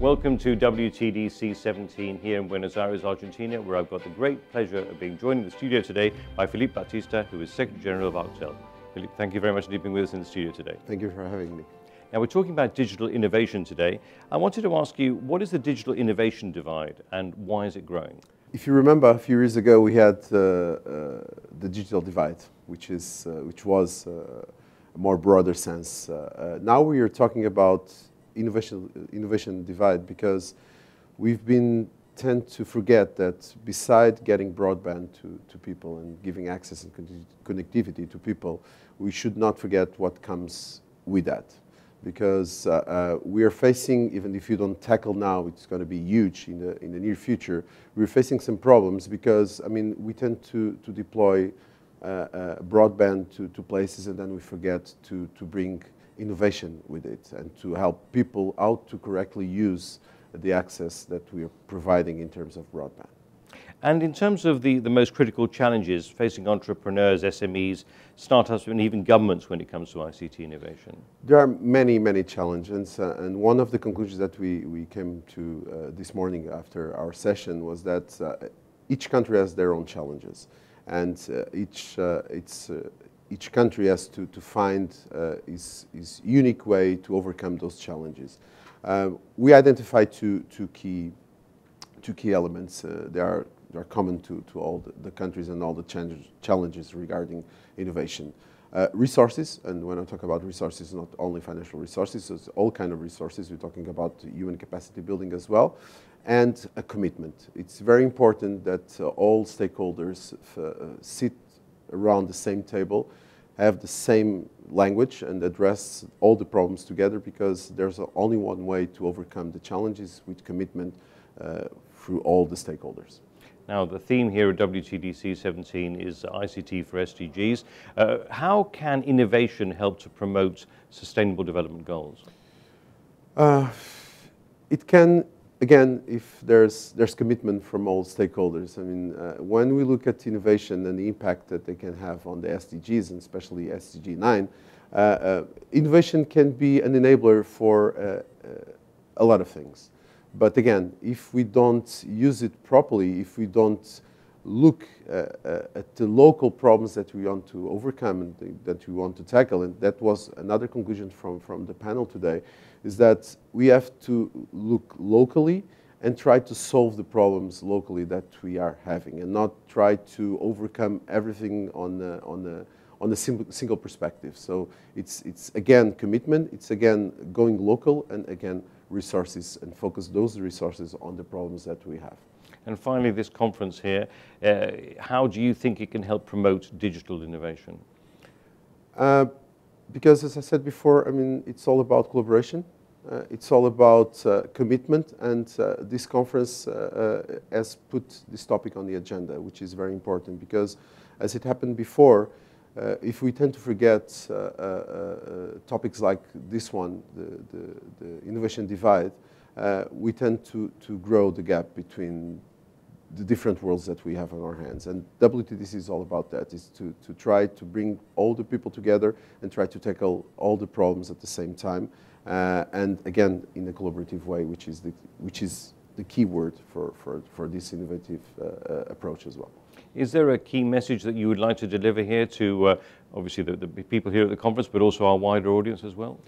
Welcome to WTDC 17 here in Buenos Aires, Argentina, where I've got the great pleasure of being joined in the studio today by Filipe Batista, who is Secretary General of Arctel. Filipe, thank you very much for being with us in the studio today. Thank you for having me. Now, we're talking about digital innovation today. I wanted to ask you, what is the digital innovation divide and why is it growing? If you remember, a few years ago, we had uh, uh, the digital divide, which, is, uh, which was uh, a more broader sense. Uh, uh, now we are talking about innovation, innovation divide because we've been tend to forget that beside getting broadband to, to people and giving access and connectivity to people, we should not forget what comes with that. Because uh, uh, we are facing, even if you don't tackle now, it's going to be huge in the, in the near future. We're facing some problems because, I mean, we tend to, to deploy uh, uh broadband to, to places and then we forget to, to bring innovation with it and to help people out to correctly use the access that we are providing in terms of broadband. And in terms of the, the most critical challenges facing entrepreneurs, SMEs, startups, and even governments when it comes to ICT innovation? There are many, many challenges. Uh, and one of the conclusions that we, we came to uh, this morning after our session was that uh, each country has their own challenges. And uh, each, uh, it's, each country has to, to find uh, its, its, unique way to overcome those challenges. Uh, we identified two, two, key, two key elements. Uh, they, are, they are common to, to all the, the countries and all the challenges regarding innovation. Uh, resources, and when I talk about resources, not only financial resources, it's all kind of resources. We're talking about human capacity building as well, and a commitment. It's very important that uh, all stakeholders uh, sit around the same table have the same language and address all the problems together because there's only one way to overcome the challenges with commitment uh, through all the stakeholders. Now, the theme here at WTDC 17 is ICT for SDGs. Uh, how can innovation help to promote sustainable development goals? Uh, it can again, if there's, there's commitment from all stakeholders, I mean, uh, when we look at innovation and the impact that they can have on the SDGs, and especially SDG 9, uh, uh, innovation can be an enabler for uh, uh, a lot of things. But again, if we don't use it properly, if we don't look uh, at the local problems that we want to overcome and that we want to tackle, and that was another conclusion from, from the panel today, is that we have to look locally and try to solve the problems locally that we are having and not try to overcome everything on a, on a, on a single perspective. So it's, it's again commitment, it's again going local and again resources and focus those resources on the problems that we have. And finally, this conference here, uh, how do you think it can help promote digital innovation? Uh, because as I said before, I mean, it's all about collaboration. Uh, it's all about uh, commitment, and uh, this conference uh, uh, has put this topic on the agenda, which is very important because, as it happened before, uh, if we tend to forget topics like this one, the, the, the innovation divide, we tend to, to grow the gap between the different worlds that we have on our hands. And WTDC is all about that, is to, to try to bring all the people together and try to tackle all the problems at the same time. Uh, and again, in a collaborative way, which is the, which is the key word for, for, for this innovative uh, uh, approach as well. Is there a key message that you would like to deliver here to uh, obviously the, the, people here at the conference, but also our wider audience as well?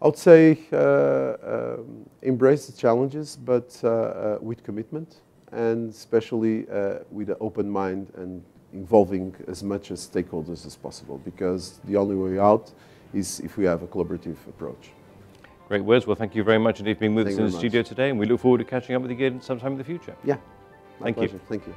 I would say uh, um, embrace the challenges, but uh, with commitment and especially uh, with an open mind and involving as much as stakeholders as possible because the only way out is if we have a collaborative approach. Great words. Well, thank you very much indeed for being with thank us in the much. studio today, and we look forward to catching up with you again sometime in the future. Yeah, thank pleasure. you. Thank you.